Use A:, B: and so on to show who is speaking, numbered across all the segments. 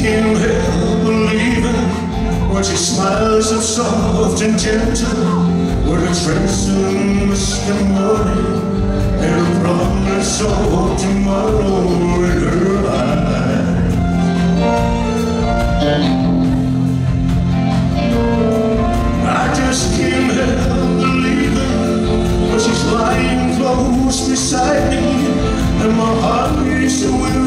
A: can't help believing when she smiles so soft and gentle with a trace of mist and morning and a promise of tomorrow in her eyes. I just can't help believing when she's lying close beside me and my heart is so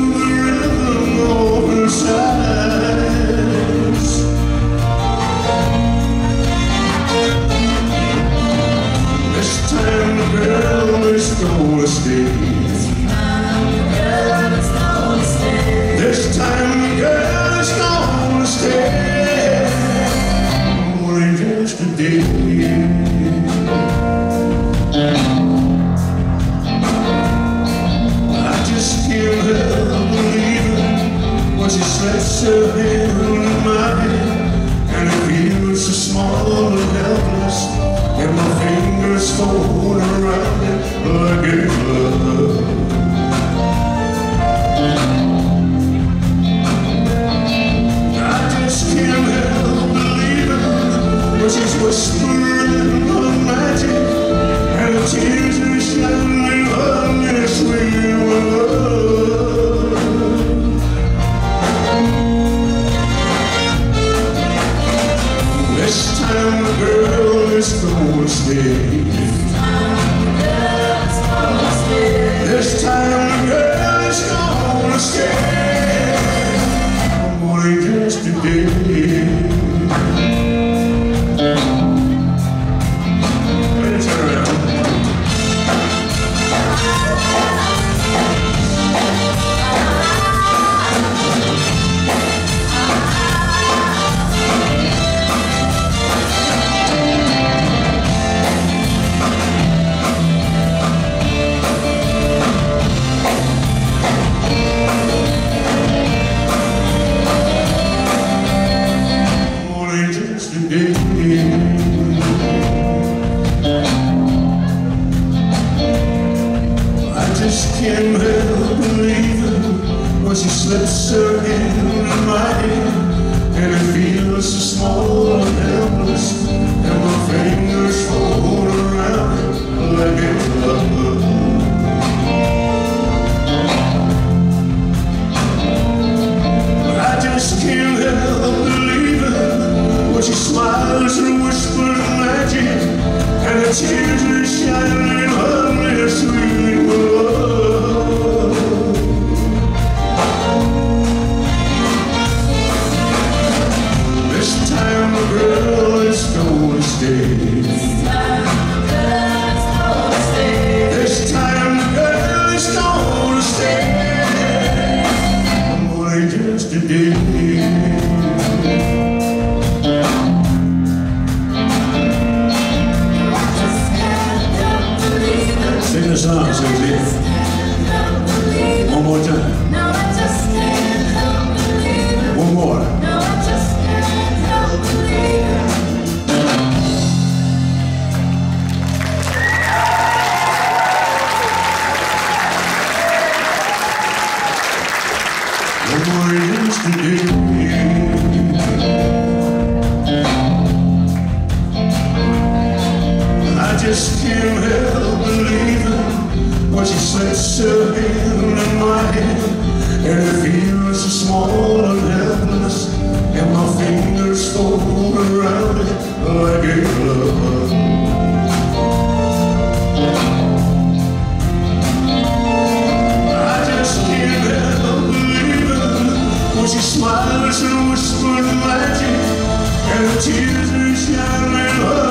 A: And it feels so small and helpless And my fingers fold around it like a glove Sí. Just can't help believing When she slips her hand in my hand And it feels so small and helpless And my fingers fold around it like a glove I just can't help believing When she smiles and whispers magic And the tears are shining Just Sing the song, Susie. One more time. In my hand and it feels so small and helpless and my fingers fold around it like a glove. I just can't help smiles and whispers magic and the tears are shining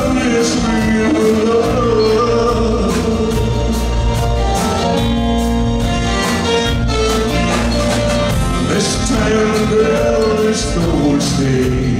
A: This time the girl is gonna stay